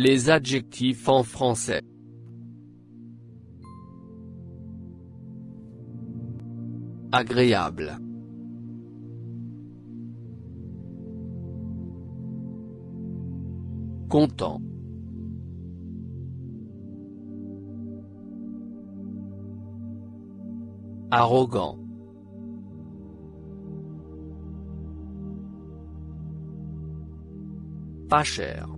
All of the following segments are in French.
Les adjectifs en français. Agréable. Content. Arrogant. Pas cher.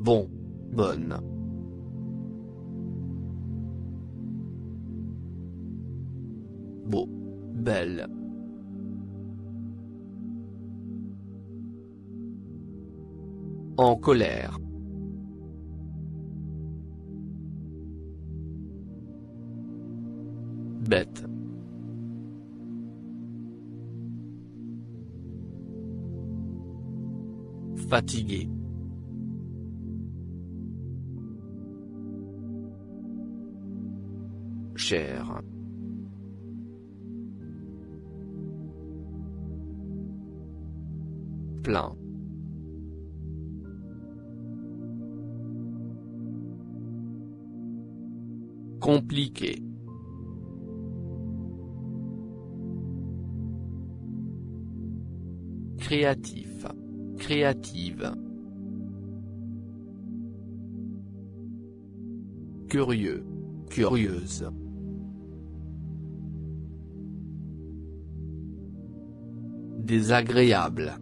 Bon, bonne. Belle. En colère. Bête. Fatigué. Plein. Compliqué. Créatif. Créative. Curieux. Curieuse. Désagréable.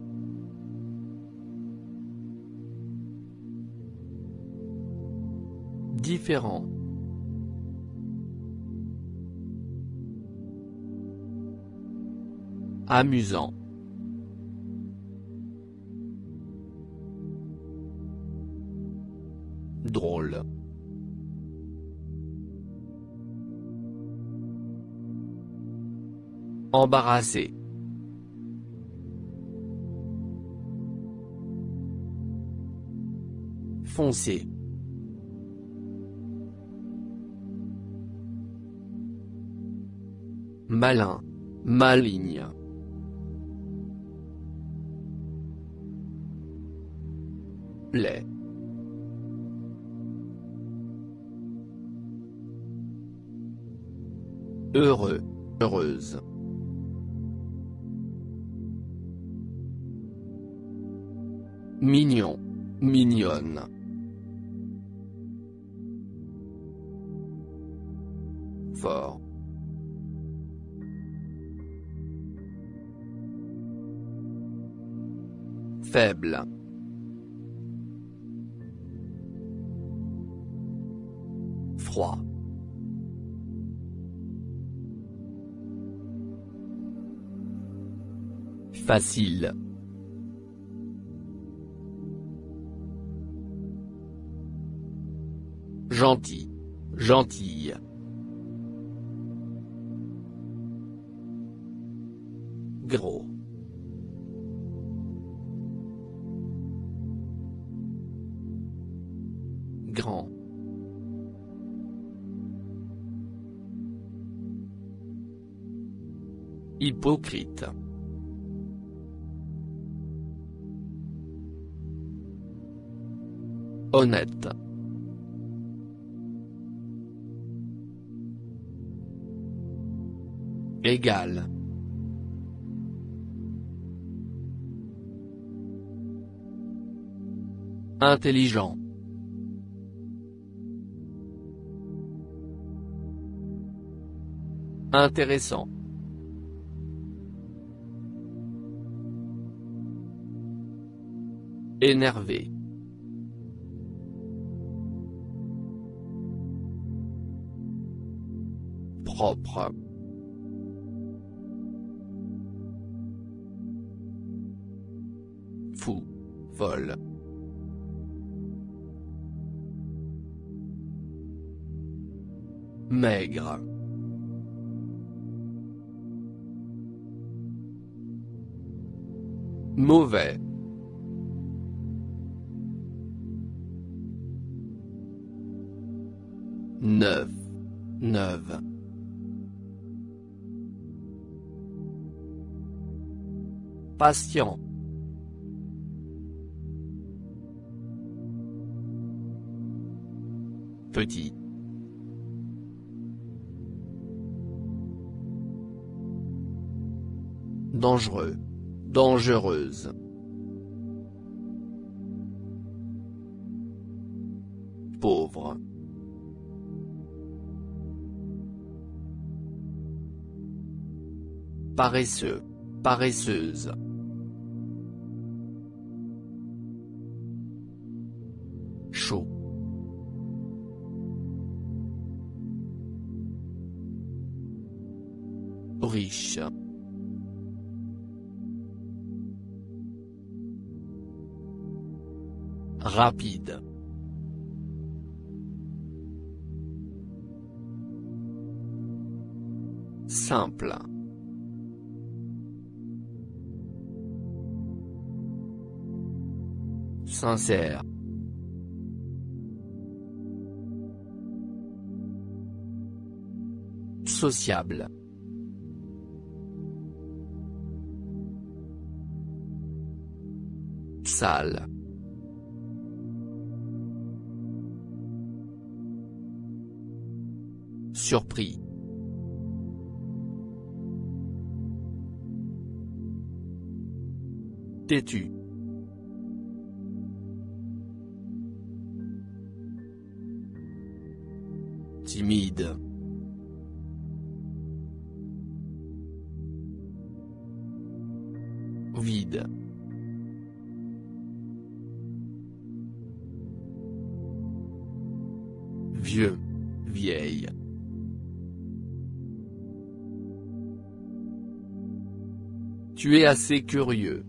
Différent. Amusant. Drôle. Embarrassé. Malin. Maligne. Lait. Heureux. Heureuse. Mignon. Mignonne. Fort. Faible. Froid. Facile. Gentil. Gentille. Gros. Grand. Hypocrite. Honnête. Égal. Intelligent. Intéressant. Énervé. Propre. Fou. Folle. Maigre. Mauvais. Neuf. Neuve. Patient. Petit. Dangereux. Dangereuse. Pauvre. Paresseux. Paresseuse. Chaud. Riche. Rapide. Simple. Sincère. Sociable. Sale. Surpris. Têtu. Timide. Vide. Vieux. Vieille. Tu es assez curieux.